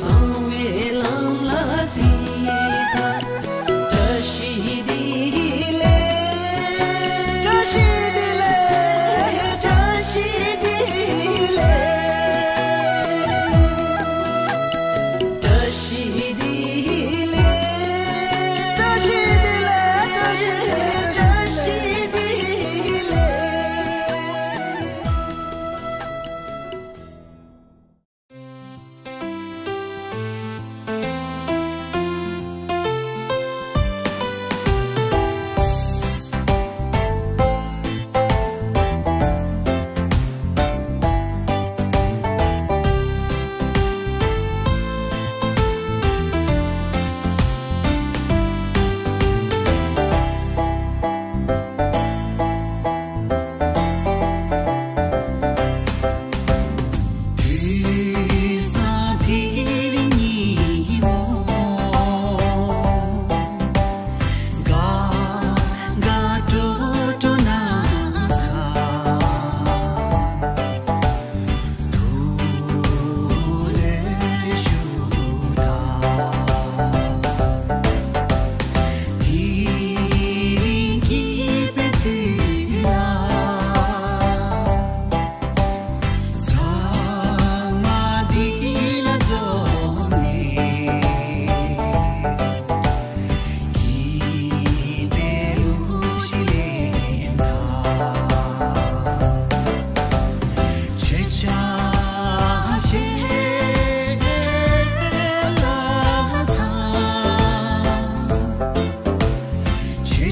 sang ve lam la si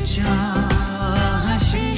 家乡。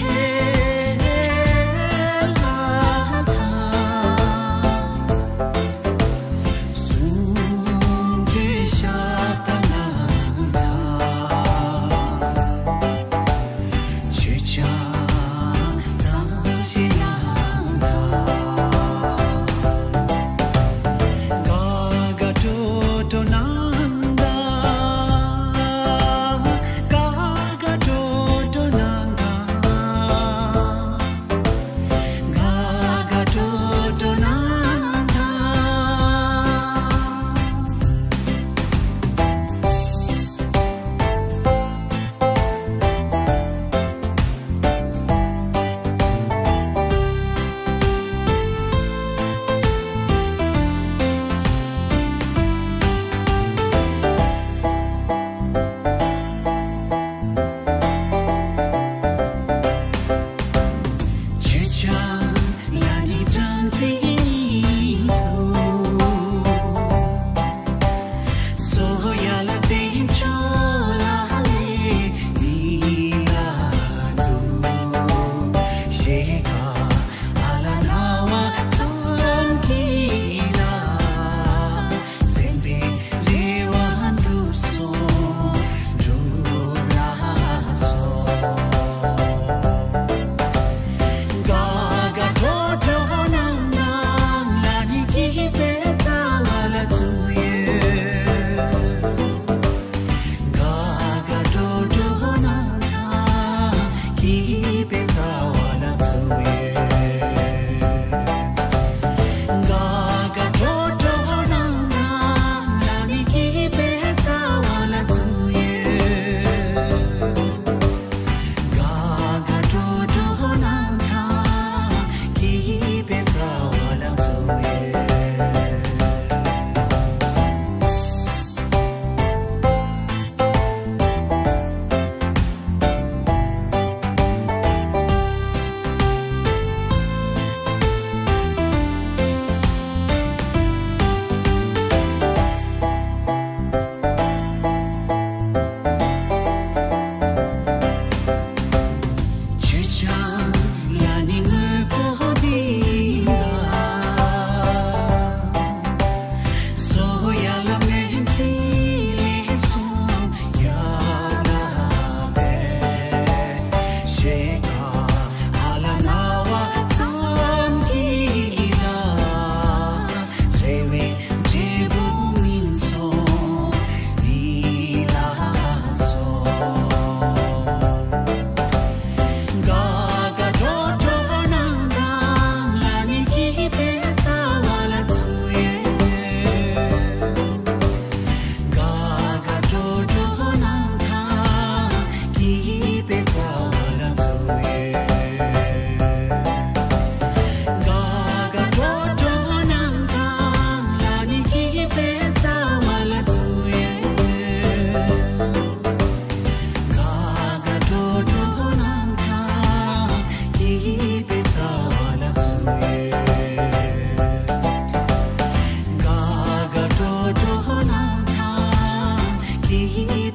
第一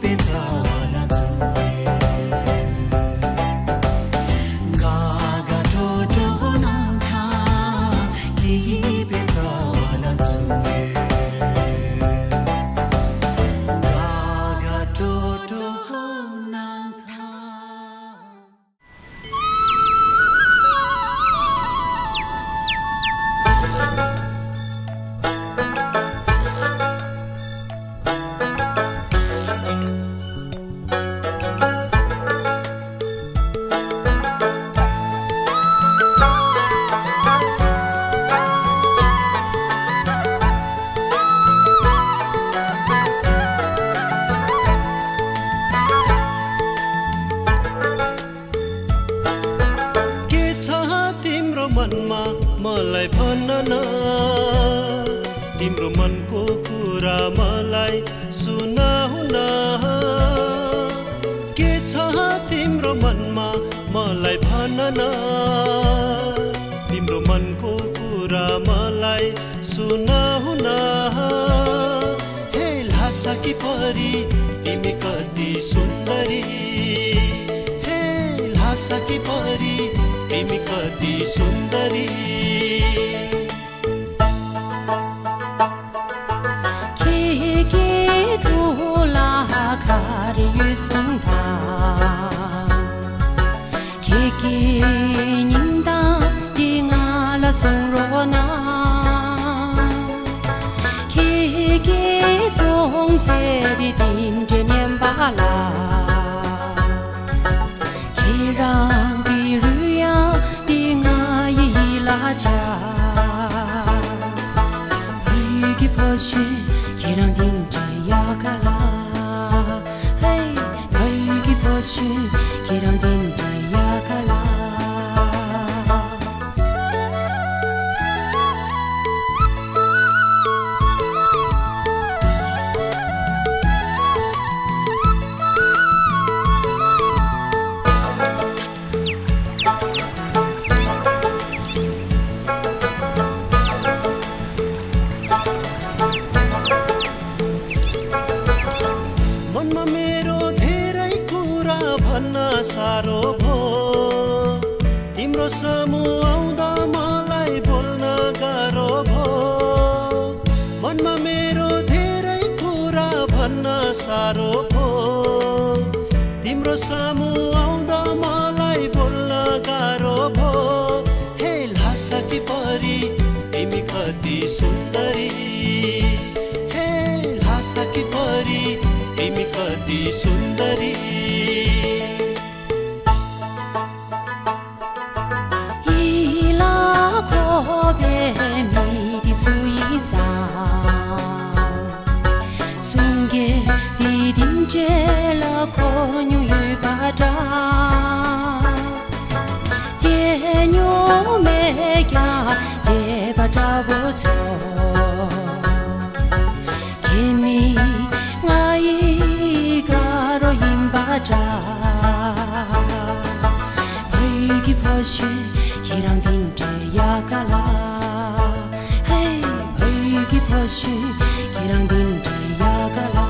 或许也让定真压个来。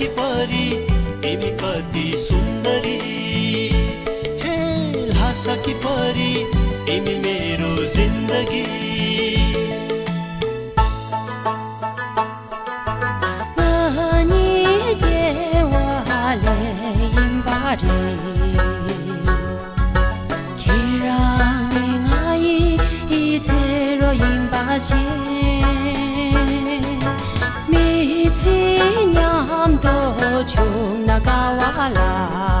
कि परी तिमी कति सुन्दरी हे लासा कि परी तिमी मेरो जिन्दगी chi nyam do chung na ka wa la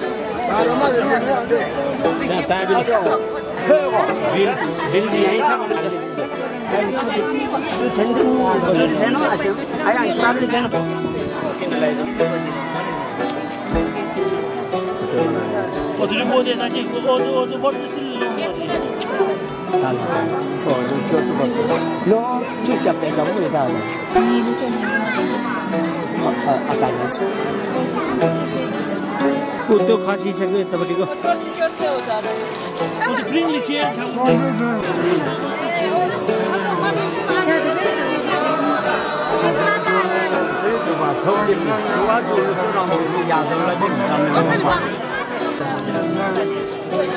हजुरले बोधे दाजु हजुर हजुर बढ्दैछ ल चुपचाप त्यहाँ जाउँ यता अब ऊ त्यो खसिसक्यो यतापट्टिको यादवलाई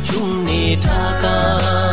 祝你扎根。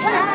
快点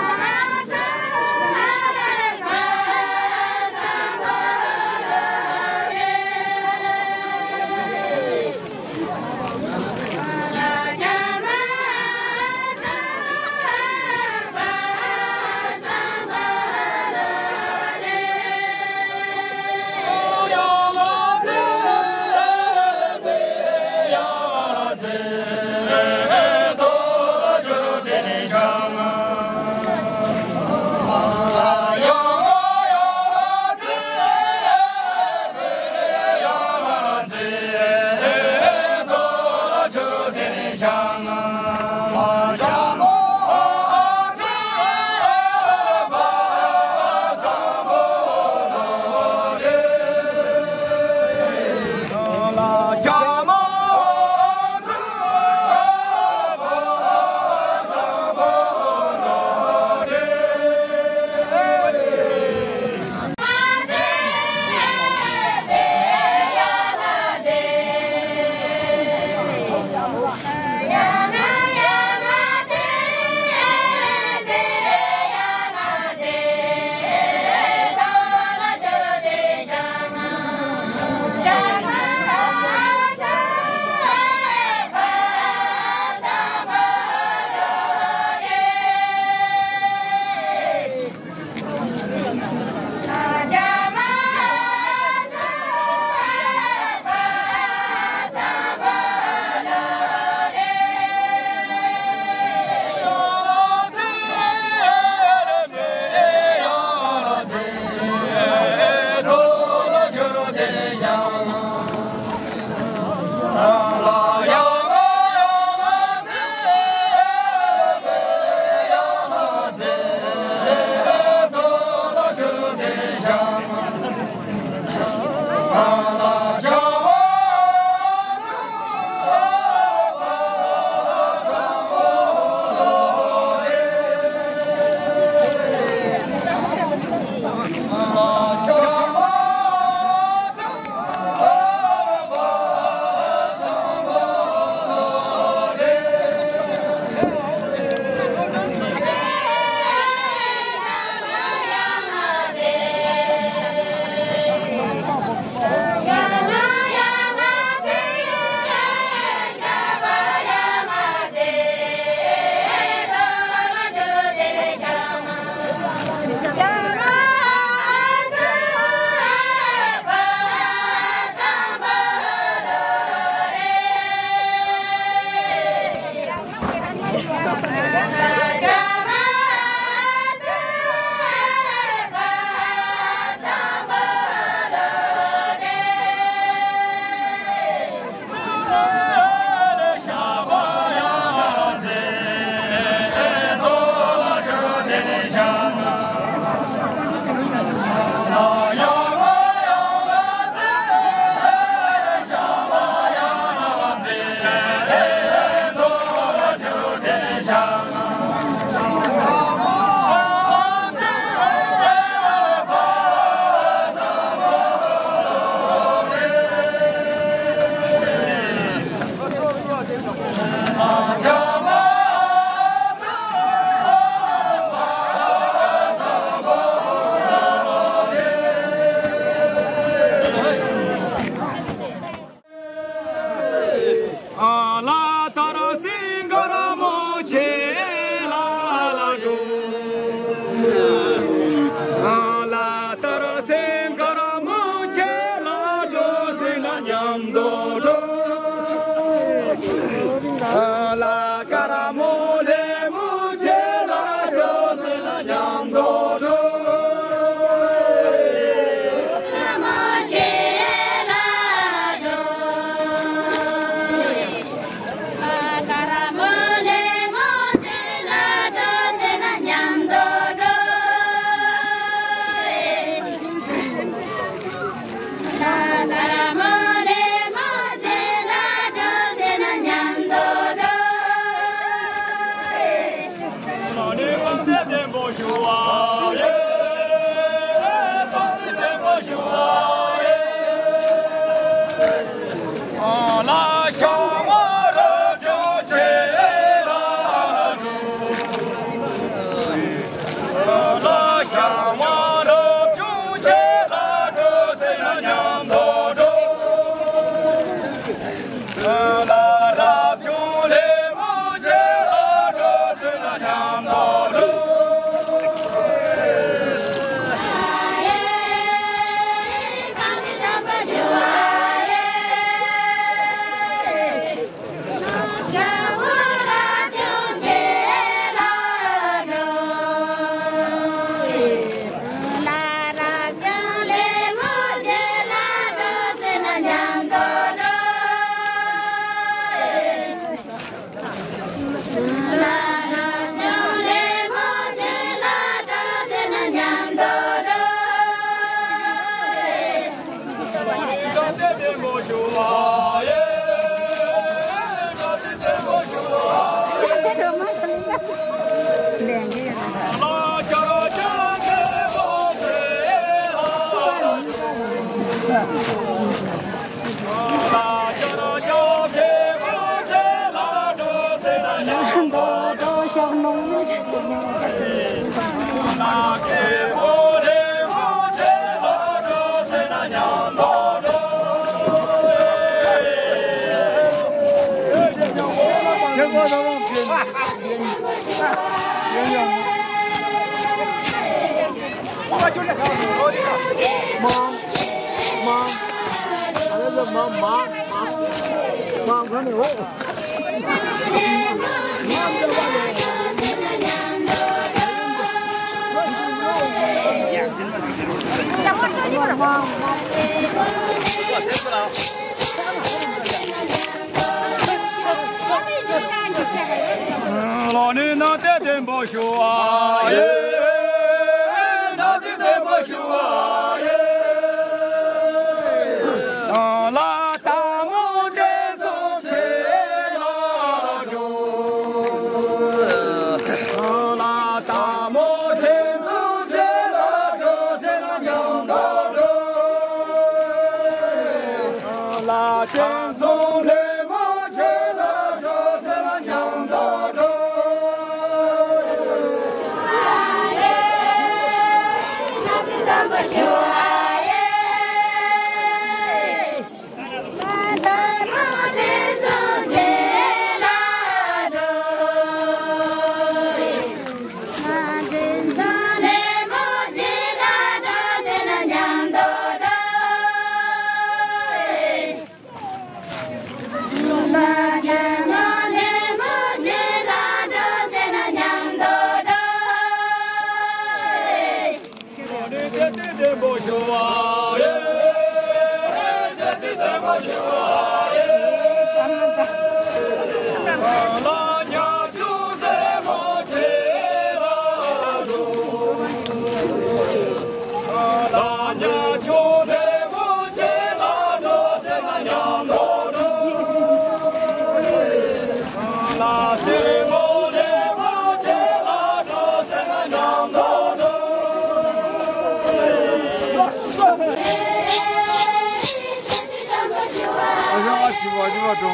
么重，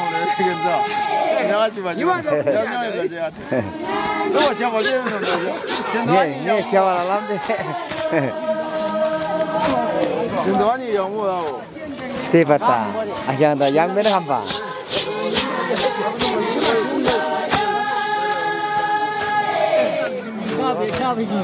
一万多，两。这？了，你？对不啦？现在养没得看法。下边下边几楼？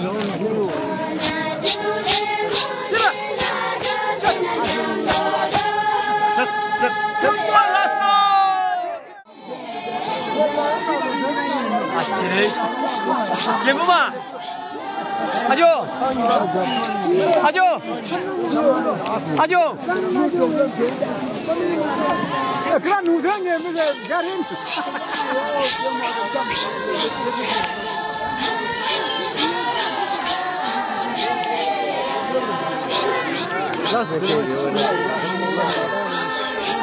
Yemuma. Hadi. Hadi. Hadi. Ekran uzan yemize garim. Nasıl koyuyor?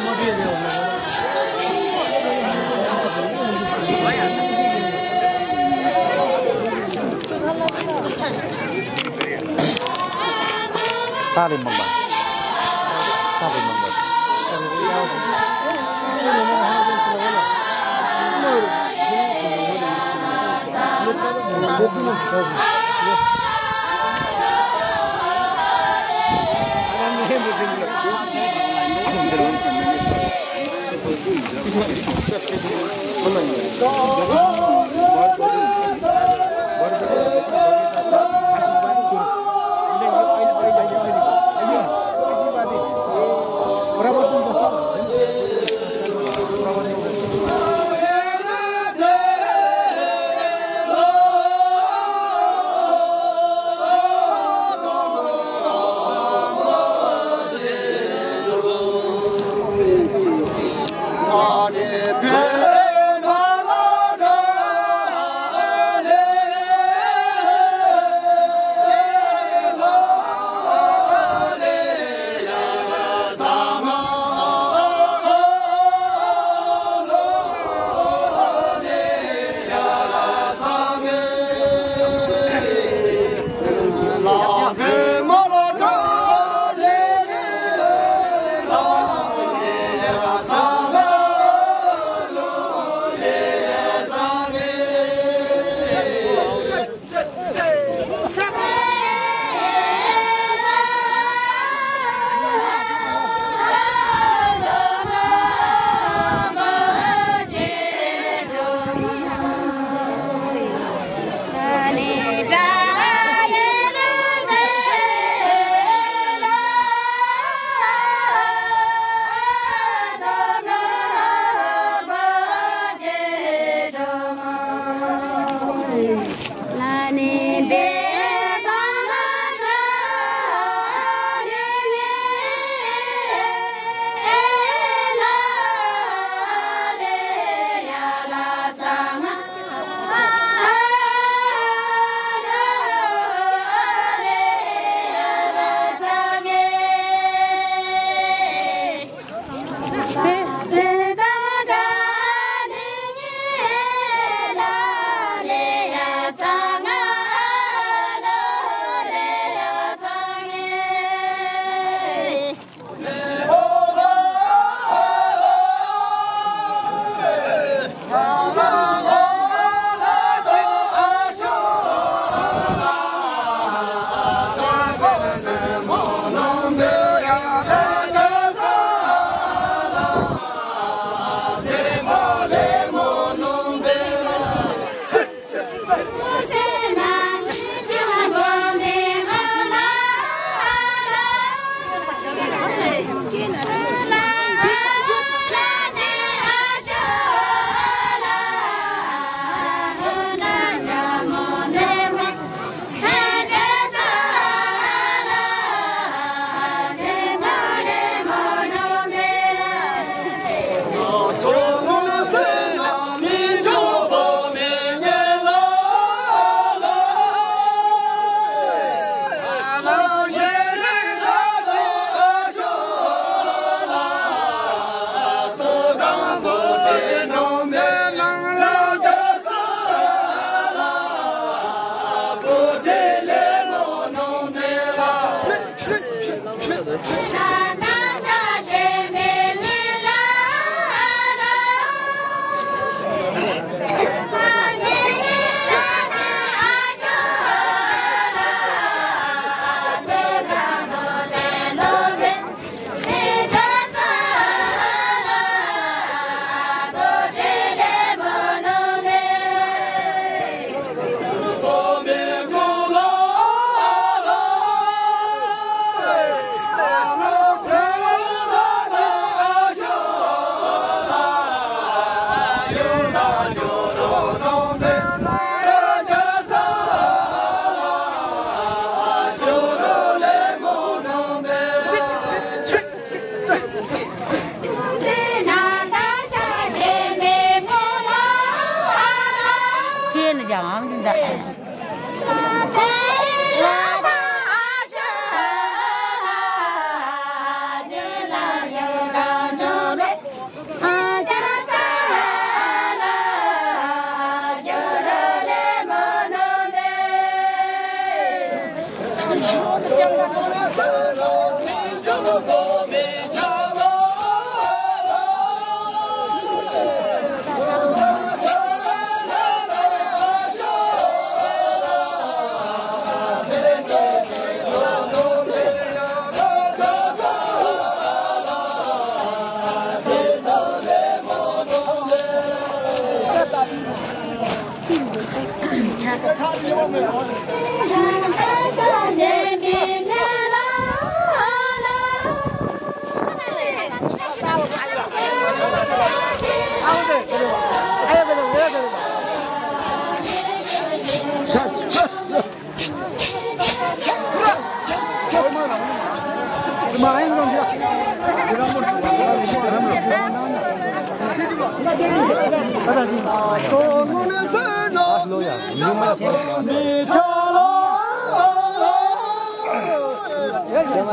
Nasıl koyuyor? Tarik memang. Tarik memang.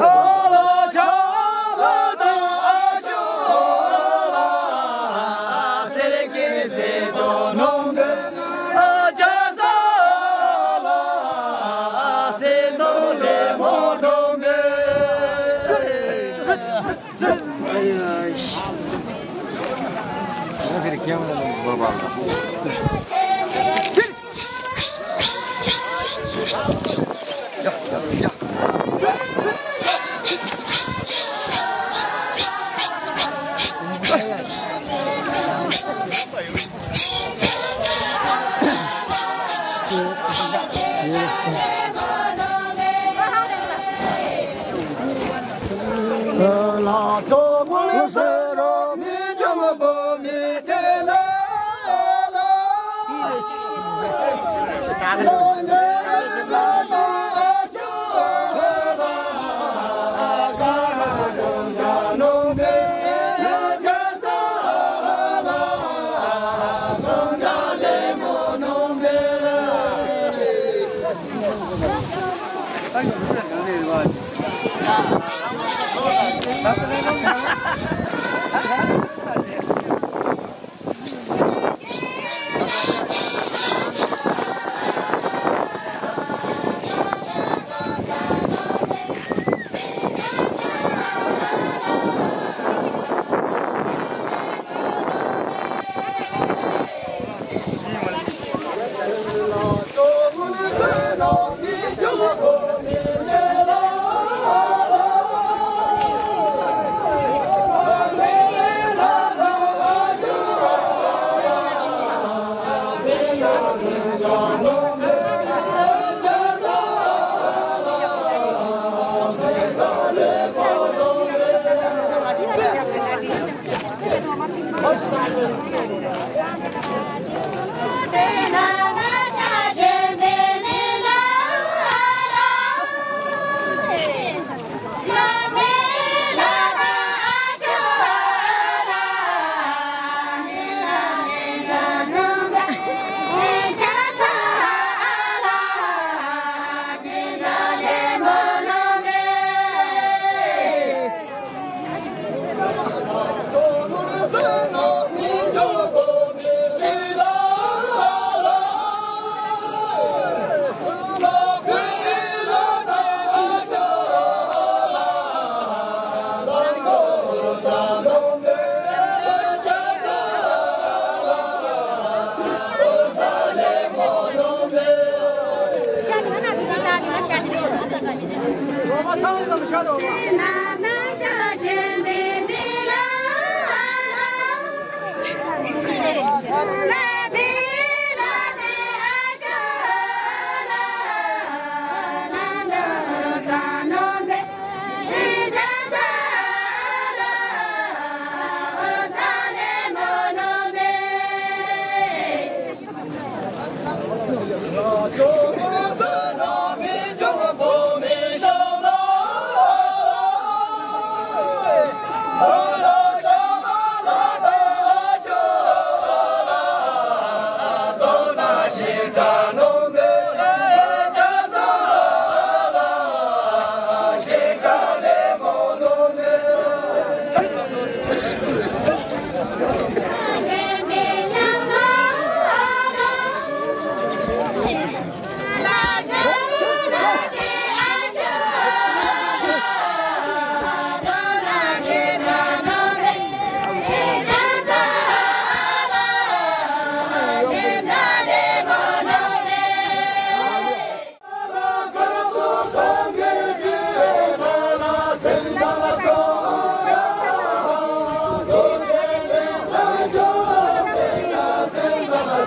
Hallelujah. Oh,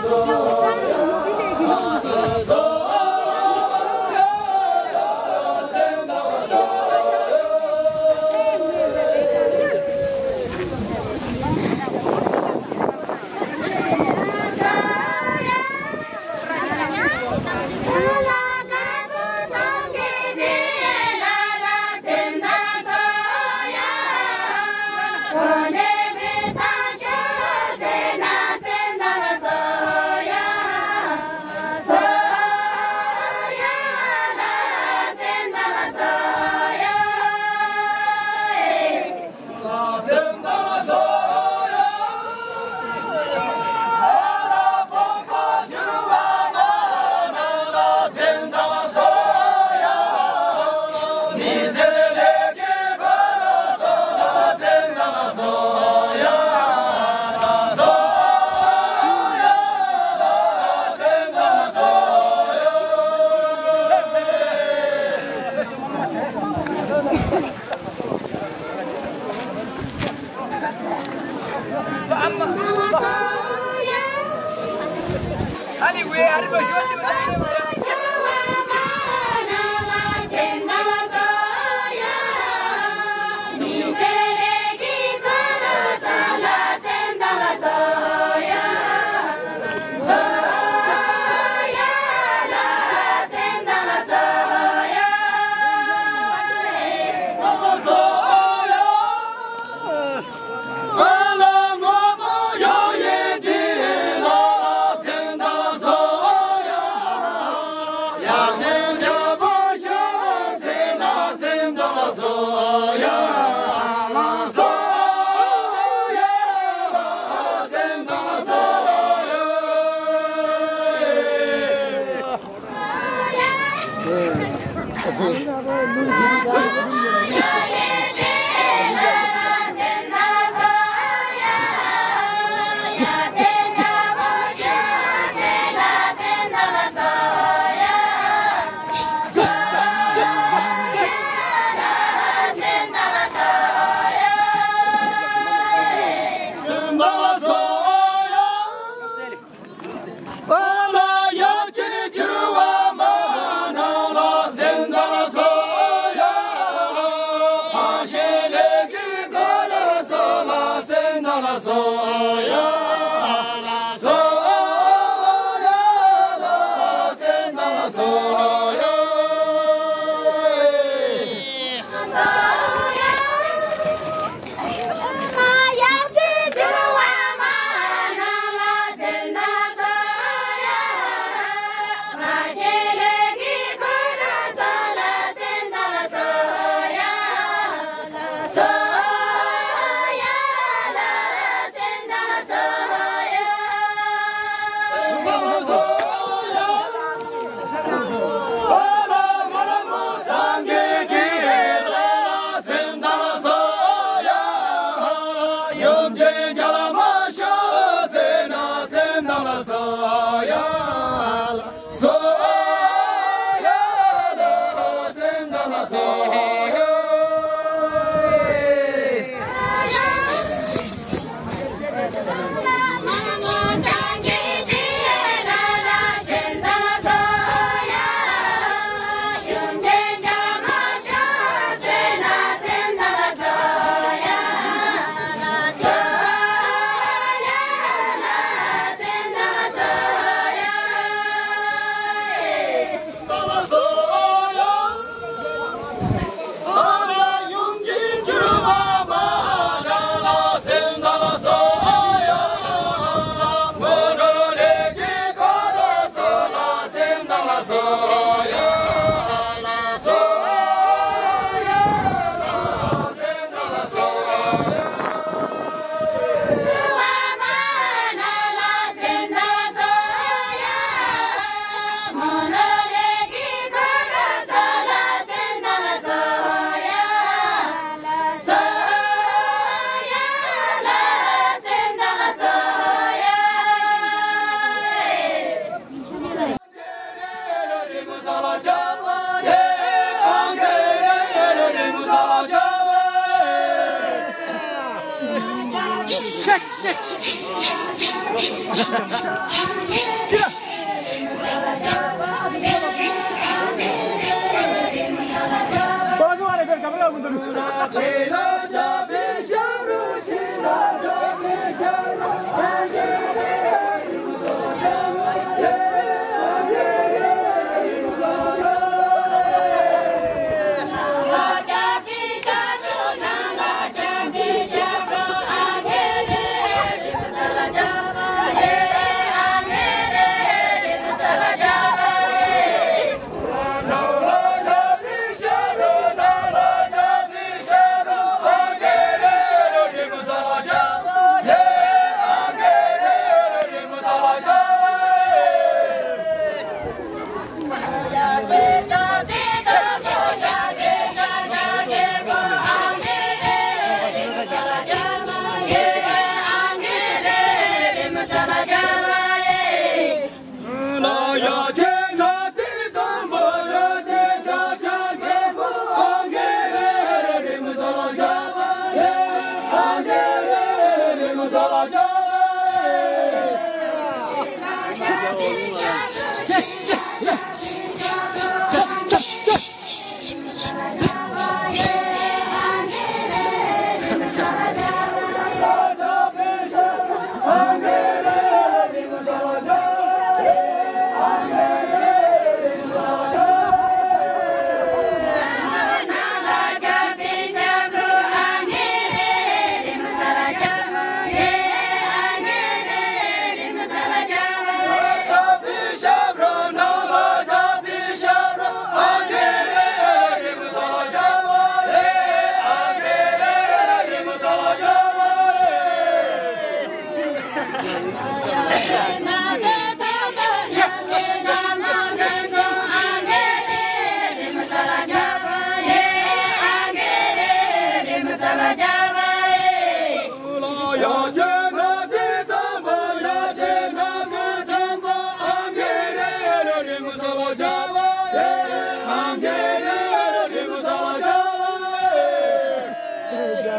Lord.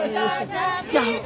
Yeah.